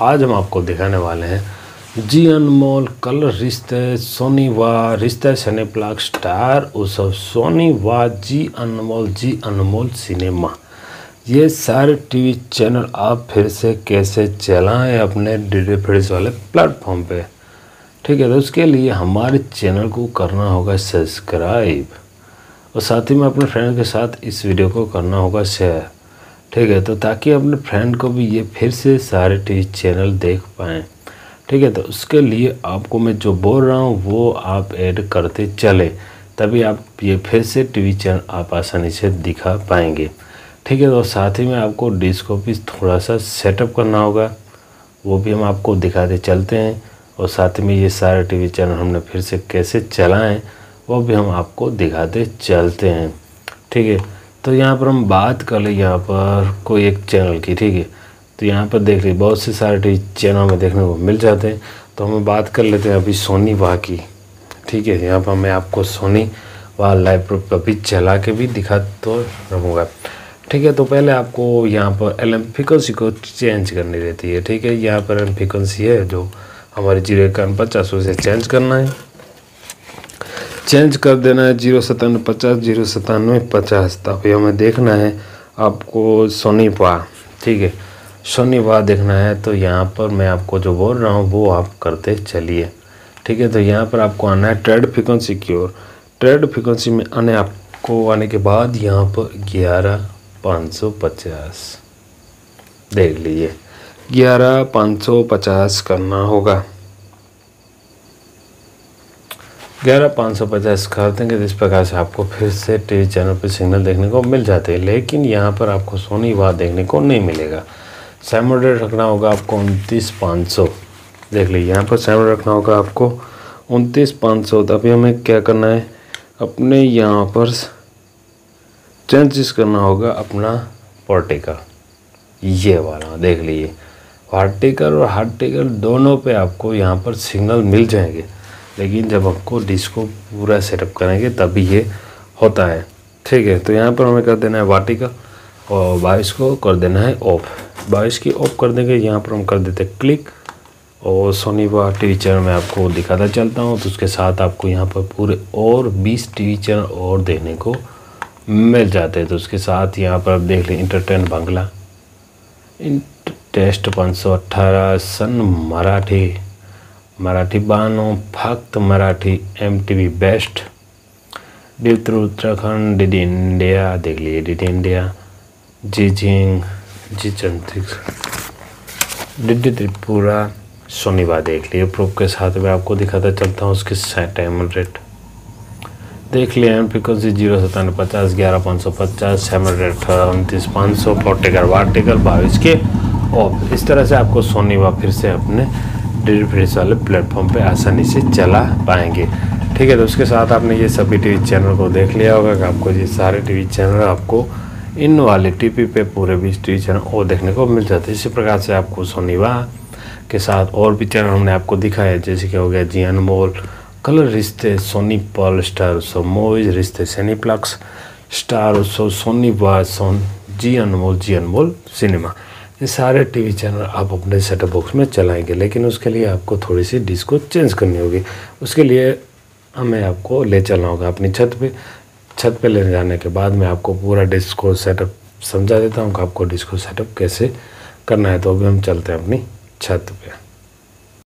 आज हम आपको दिखाने वाले हैं जी अनमोल, कलर रिश्ते, सोनी वा, रिश्ते सनेप्लाक स्टार उसब सोनी वा, जी अनमोल जी अनमोल सिनेमा। ये सारे टीवी चैनल आप फिर से कैसे चलाएँ अपने डी फ्रिज वाले प्लेटफॉर्म पे? ठीक है तो उसके लिए हमारे चैनल को करना होगा सब्सक्राइब। और साथ ही में अपने फ्रेंड के साथ इस वीडियो को करना होगा शेयर ठीक है तो ताकि अपने फ्रेंड को भी ये फिर से सारे टीवी चैनल देख पाएँ। ठीक है तो उसके लिए आपको मैं जो बोल रहा हूँ, वो आप ऐड करते चले, तभी आप ये फिर से टीवी चैनल आप आसानी से दिखा पाएँगे। ठीक है तो साथ ही में आपको डिस्को भी थोड़ा सा सेटअप करना होगा, वो भी हम आपको दिखाते चलते हैं, और साथ ही में ये सारे टीवी चैनल हमने फिर से कैसे चलाएँ, वो भी हम आपको दिखाते चलते हैं। ठीक है तो यहाँ पर हम बात कर ले, यहाँ पर कोई एक चैनल की, ठीक है? तो यहाँ पर देख ली, बहुत से सारे टी चैनल में देखने को मिल जाते हैं। तो हम बात कर लेते हैं अभी सोनी वाह की, ठीक है? यहाँ पर मैं आपको सोनी वाह लाइव अभी चला के भी दिखा तो रहूँगा। ठीक है तो पहले आपको यहाँ पर एल फ्रिक्वेंसी को चेंज करनी रहती है, ठीक है? यहाँ पर एल फ्रिक्वेंसी है जो हमारे ज़ीरो इक्यावन पचास से चेंज करना है। चेंज कर देना है ज़ीरो सतानवे पचास, ज़ीरो सतानवे पचास तब हमें देखना है आपको सोनी पा ठीक है? सोनी पा देखना है तो यहाँ पर मैं आपको जो बोल रहा हूँ, वो आप करते चलिए। ठीक है? तो यहाँ पर आपको आना है ट्रेड फ्रिक्वेंसी की ओर। ट्रेड फ्रिक्वेंसी में आने आपको, आने के बाद यहाँ पर ग्यारह पाँच सौ पचास। देख लीजिए, ग्यारह पाँच सौ पचास करना होगा। ग्यारह पाँच सौ पचास कर देंगे जिस प्रकार से आपको फिर से टीवी चैनल पर सिग्नल देखने को मिल जाते हैं, लेकिन यहाँ पर आपको सोनी वाह देखने को नहीं मिलेगा। सैमोडेट रखना होगा आपको उनतीस पाँच सौ। देख लीजिए, यहाँ पर सैमोड रखना होगा आपको उनतीस पाँच सौ। तो अभी हमें क्या करना है? अपने यहाँ पर चेंजेस करना होगा अपना पर्टिकल ये वाला, देख लीजिए। हार्टिकल और हार्टिकल दोनों पे आपको यहाँ पर सिग्नल मिल जाएँगे। लेकिन जब आपको डिस्क को पूरा सेटअप करेंगे, तभी ये होता है। ठीक है तो यहाँ पर हमें कर देना है वाटिका और बाईस को कर देना है ऑफ़ बाईस की ऑफ़ कर देंगे, यहाँ पर हम कर देते हैं क्लिक और सोनी वा टी वी चैनल में आपको दिखाता चलता हूँ तो उसके साथ आपको यहाँ पर पूरे और बीस टी वी चैनल और देखने को मिल जाते हैं। तो उसके साथ यहाँ पर आप देख लें इंटरटेन बांग्ला टेस्ट पाँच सौ अट्ठारह सन मराठी मराठी बानो फक्त Marathi M T V best डित्र Uttarakhand D India, देख लीजिए डी इंडिया, जी जिंग, जी चंद्रिक। डी त्रिपुरा, शनिवार देख लिए प्रूफ के साथ में आपको दिखाता चलता हूँ उसके टाइम रेट देख लिए एम जी ज़ीरो सत्तानवे पचास, ग्यारह पाँच सौ पचास सेवन रेट उनतीस, पाँच सौ फोर्टिकल वार्टिकल बाईस के और इस तरह से आपको सोनीवा फिर से अपने डी फ्रिज वाले प्लेटफॉर्म पे आसानी से चला पाएँगे। ठीक है तो उसके साथ आपने ये सभी टीवी चैनल को देख लिया होगा कि आपको ये सारे टीवी चैनल आपको इन वाले टीवी पे पूरे भी टीवी चैनल और देखने को मिल जाते हैं। इसी प्रकार से आपको सोनीवा के साथ और भी चैनल हमने आपको दिखाया जैसे कि हो गया जी Anmol, colour Rishtey Sony Pal star उत्सव मोइज रिश्ते सैनीप्लक्स स्टार उत्सव सोनी वा सोन जी अनमोल जी अनमोल सिनेमा ये सारे टीवी चैनल आप अपने सेटअप बॉक्स में चलाएँगे, लेकिन उसके लिए आपको थोड़ी सी डिस्क को चेंज करनी होगी। उसके लिए हमें आपको ले चलना होगा अपनी छत पे। छत पे ले जाने के बाद मैं आपको पूरा डिस्क को सेटअप समझा देता हूँ कि आपको डिस्क को सेटअप कैसे करना है। तो अभी हम चलते हैं अपनी छत पे।